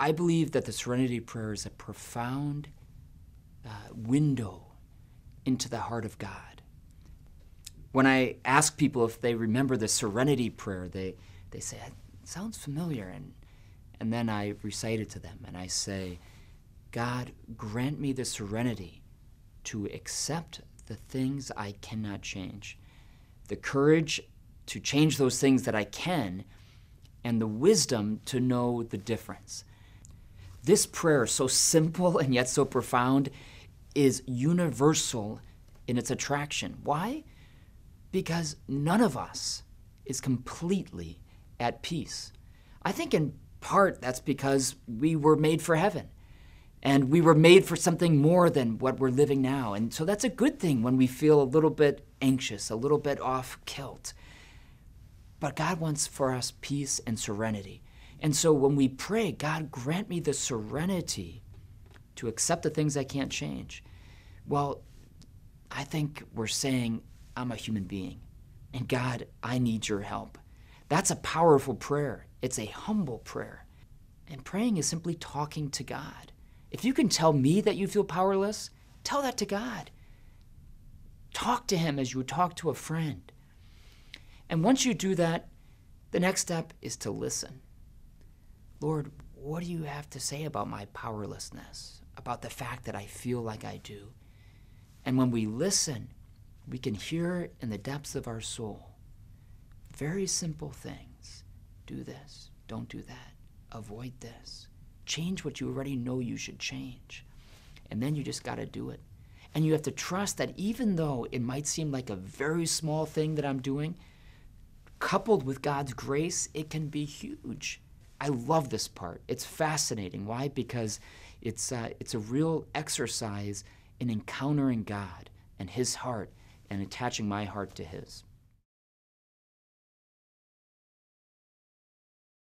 I believe that the Serenity Prayer is a profound uh, window into the heart of God. When I ask people if they remember the Serenity Prayer, they, they say, it sounds familiar. And, and then I recite it to them and I say, God, grant me the serenity to accept the things I cannot change, the courage to change those things that I can, and the wisdom to know the difference. This prayer, so simple and yet so profound, is universal in its attraction. Why? Because none of us is completely at peace. I think in part that's because we were made for heaven. And we were made for something more than what we're living now. And so that's a good thing when we feel a little bit anxious, a little bit off kilt. But God wants for us peace and serenity. And so when we pray, God, grant me the serenity to accept the things I can't change. Well, I think we're saying, I'm a human being. And God, I need your help. That's a powerful prayer. It's a humble prayer. And praying is simply talking to God. If you can tell me that you feel powerless, tell that to God. Talk to Him as you would talk to a friend. And once you do that, the next step is to listen. Lord, what do you have to say about my powerlessness, about the fact that I feel like I do? And when we listen, we can hear in the depths of our soul very simple things do this, don't do that, avoid this change what you already know you should change. And then you just got to do it. And you have to trust that even though it might seem like a very small thing that I'm doing, coupled with God's grace, it can be huge. I love this part. It's fascinating. Why? Because it's, uh, it's a real exercise in encountering God and His heart and attaching my heart to His.